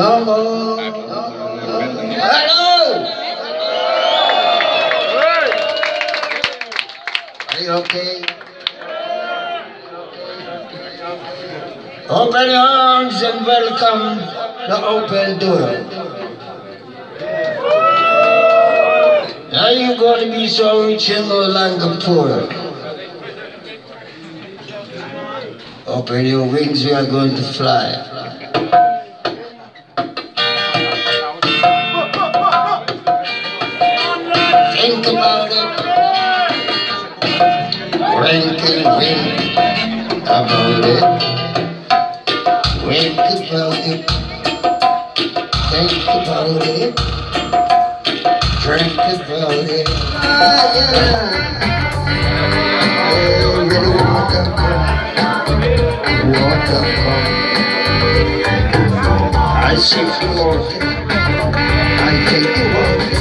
Hello. Open your arms and welcome the open door. Are you're going to be so rich and no poor. Open your wings, we are going to fly. Think about it. About it. Wink about it. Think about it. Drink about it. Ah, yeah. Yeah, water. I sip the water. I take the water.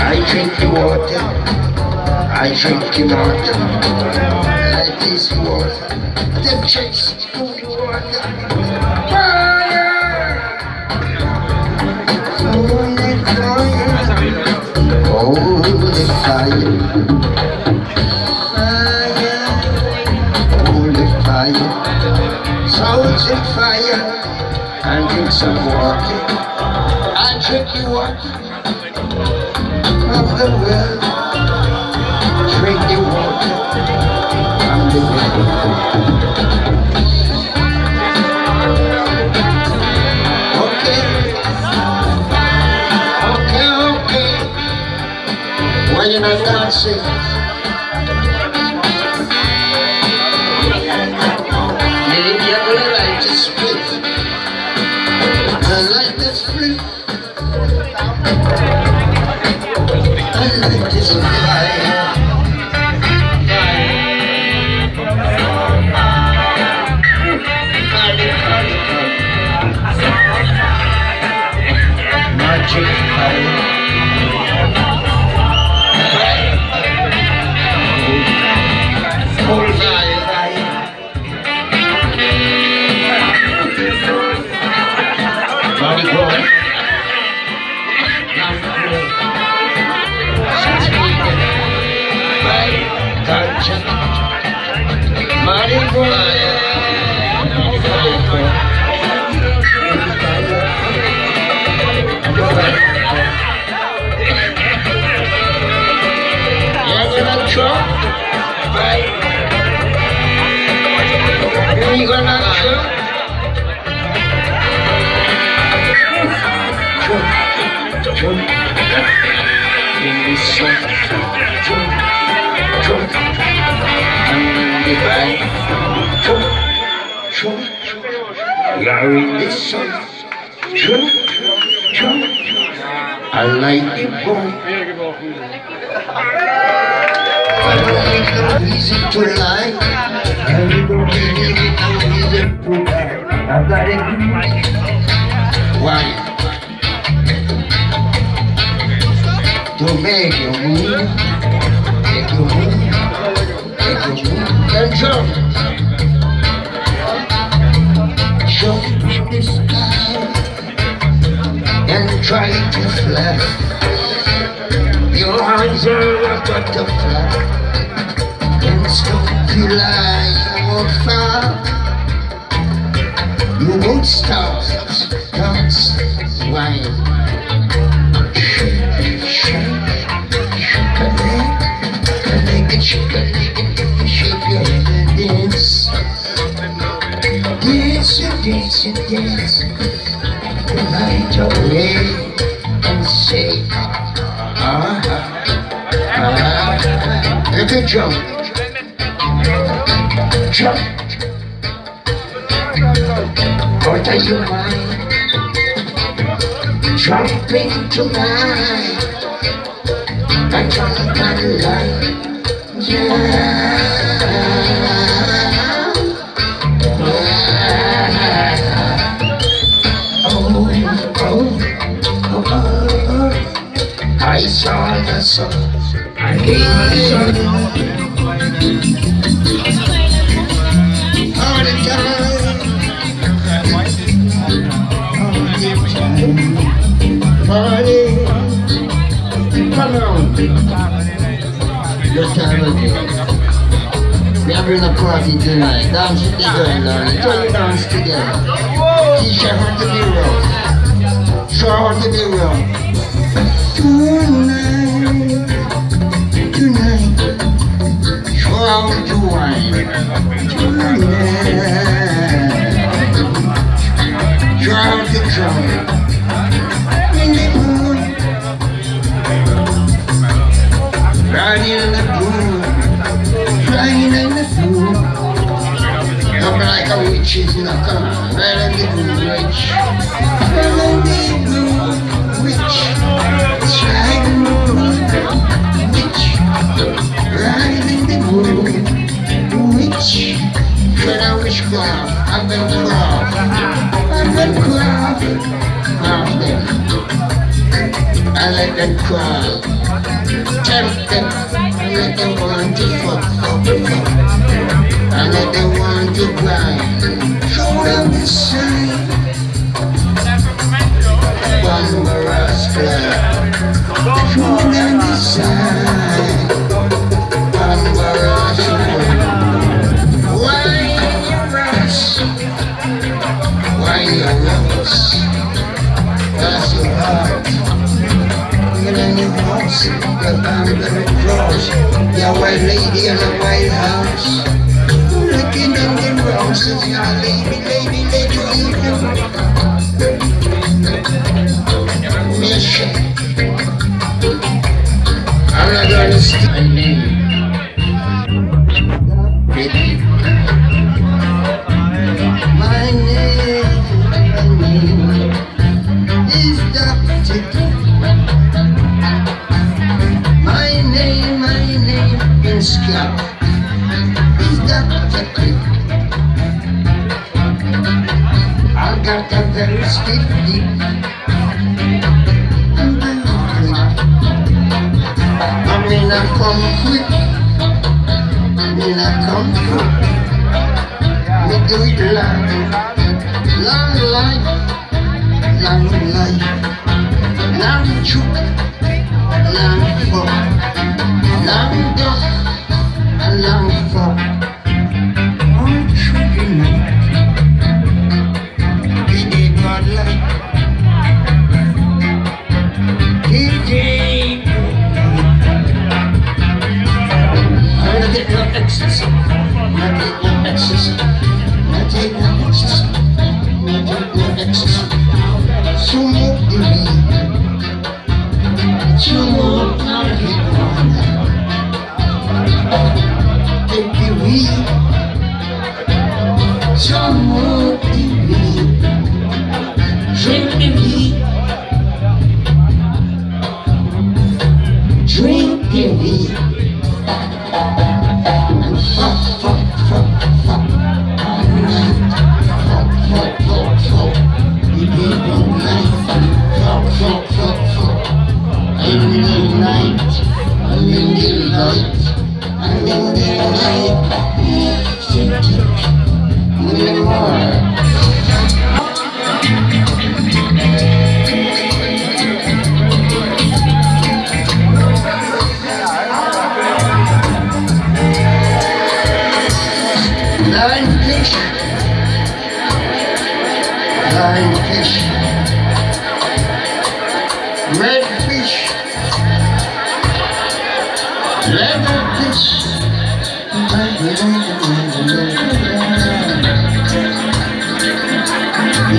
I drink the water. I drink the water. Chicks do the water. In fire. And drink some. I drink the water of the world. The water from the well. Okay. Okay, okay. Why you not dancing? Maybe you're gonna like to split. I like to split. I to. Magic fire. Jump, jump, and the back, jump, jump, you're in the sun, jump, jump, I like it, boy. Easy to like, got it. Why? to make you move, make you move, make you move, and jump. Jump in the sky and try to fly. Your arms are a butterfly and stop to lie. You won't fall, you won't stop, dance, whine. Shake your and dance. Dance and dance and dance. Night away and say, ah, ah, ah. Let it jump. Jump. What are you mind? Jumping tonight. I jump and lie. I saw the sun. I hate the sun. All time. Come on. Good time again. We are having a party tonight. Dance girl, darling. Tell you dance together. Teach her how to be rough. Show her how to be rough. Tonight, tonight, show how to wine. Tonight, show how to try. The pool, witch. Witch. Slide the pool, witch. I craft. Craft. I let them crawl. Tempt them. I them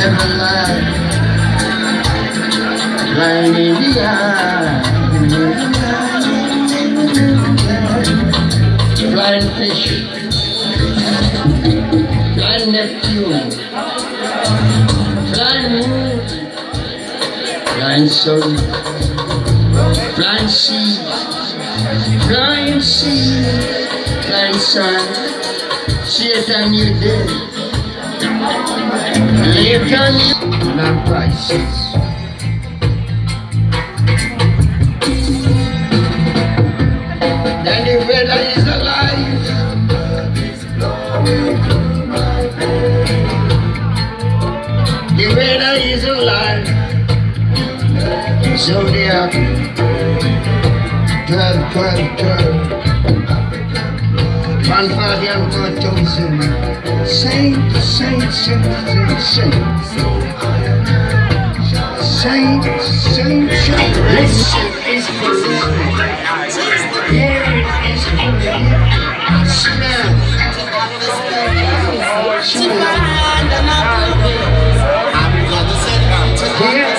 Never lie. Blind. Blind fish. Blind Neptune, blind moon, blind sun, blind sea, blind sea, left-hand side. Satan, you dead. You not prices. Then the weather is alive. The weather is alive. Zodiac. 12, 12, 12. One party and four thousand. Saint, saint, saint, saint, saint. Saint, saint, saint. Listen is for listening. Hearing is for hearing. Smell. Smell. Hear.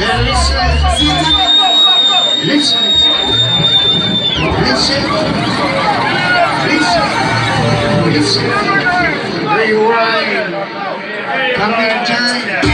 Now listen. Listen. Listen. Listen. Rewind. Coming time. Coming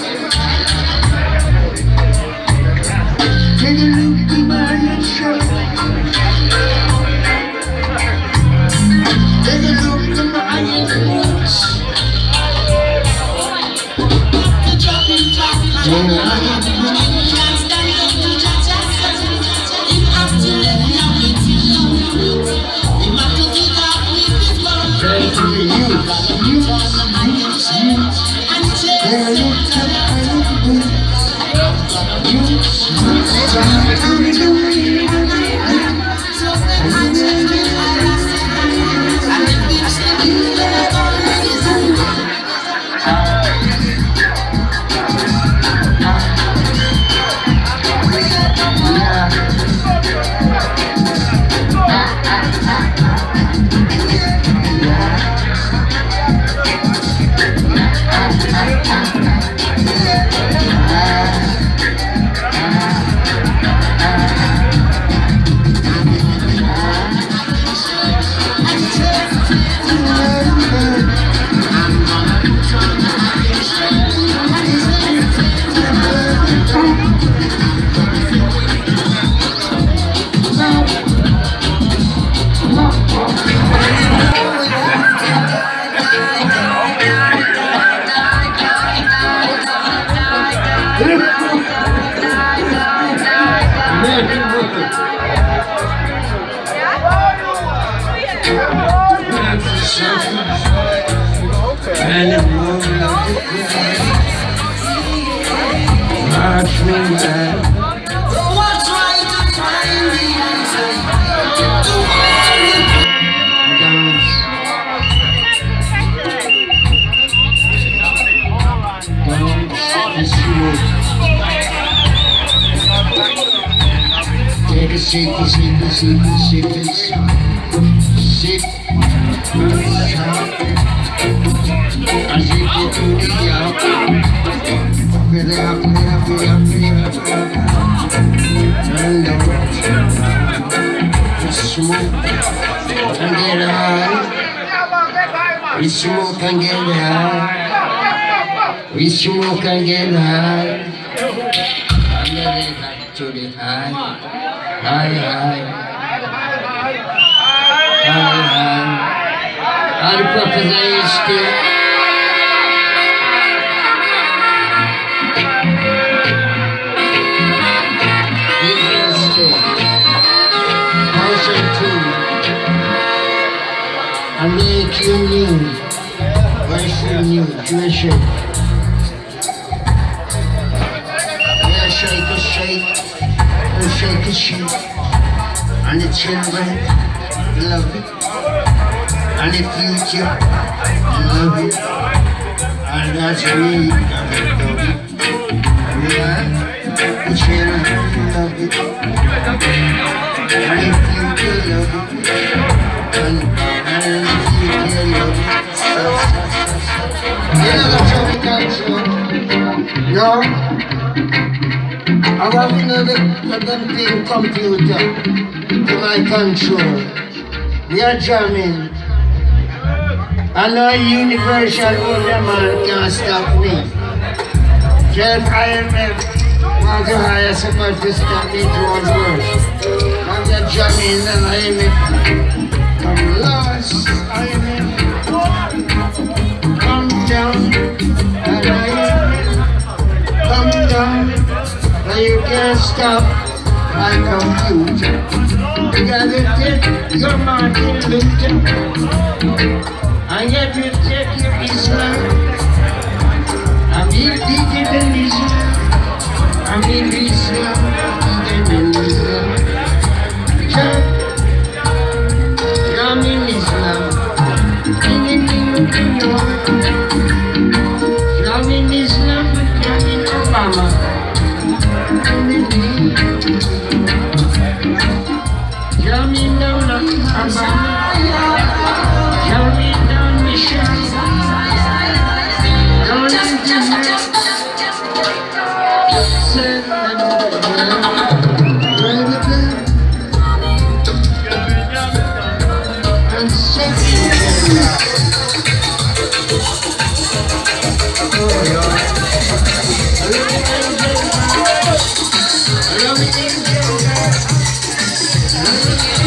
The answer? The one Take a sip, a sip, a sip, a sip, a sip. High. We smoke and get high. We smoke and get high. And then back to the high. High, high. High, high. All the you new, version new, Jewish. Yeah, shake a shake, and shake a shake, and the children love it. and the future. Love it. And that's me. Yeah. The children love it. And the future love it. And, know. I computer. We are jamming. And no universal wonder man can stop me. Jeff IMF want to hire someone to stop me to one. I'm jamming and you can't stop my computer. You gotta take your Martin Luther. And yet you take your Islam. I'm in Islam. I'm in Islam. I'm in Islam. Down,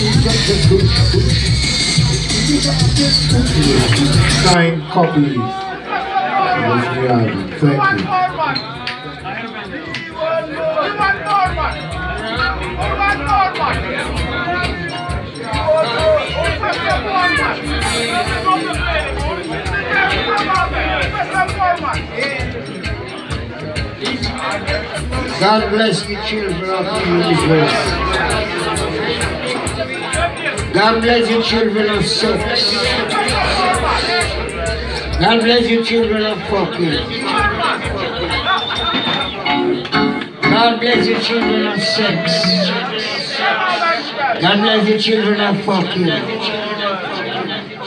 Nine copies of this. Thank you. God bless the children of Israel. God bless the children of sex. God bless you children of fucking. God bless you children of sex. God bless you children of fucking.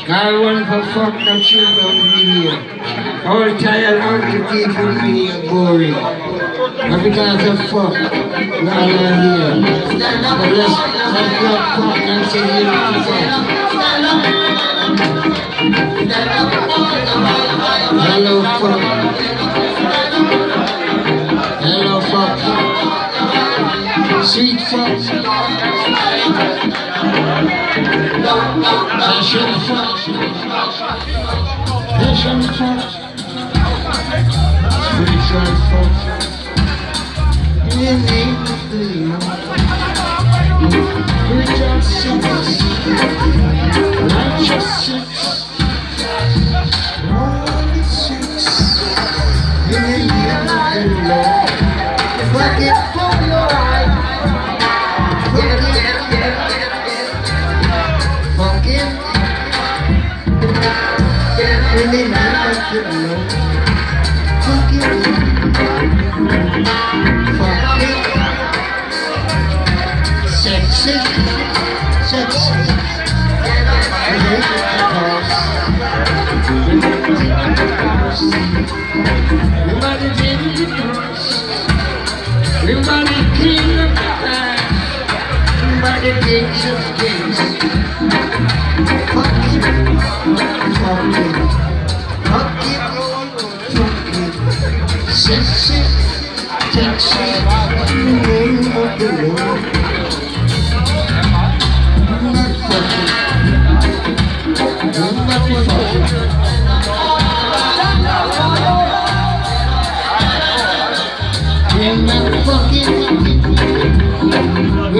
God want for fuck the children video. All tired out to people video boring. But because of fuck, we are here. So let's, you. Hello, fuck. Hello, fuck. Sweet fuck. Session fuck. Session fuck. Spiritual fuck. Name The king of the past. The kings of kings. Fuck the name of the Lord.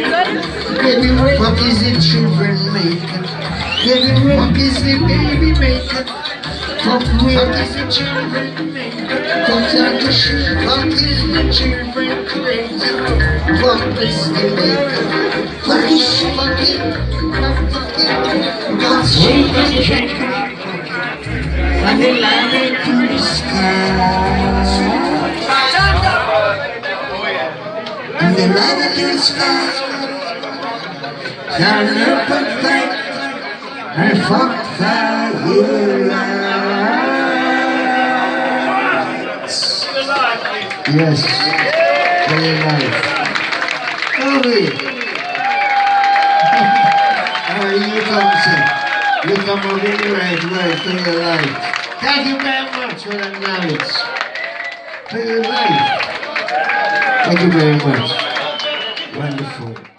Baby, what is the children maker? Baby, what is the baby? Fuck me, what is the children maker? Fuck out the shit, fuck is the children crazy? Fuck is the maker? Fuck is fucking, not fucking, sweet and shaker. And they land into the sky. Into the sky. Turn up and fight and fuck fire. Yes, very nice. Lovely. Alright, you come sir. You come over the right way to your life. Thank you very much for that knowledge. To your life. Thank you very much. Wonderful.